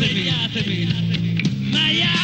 me. My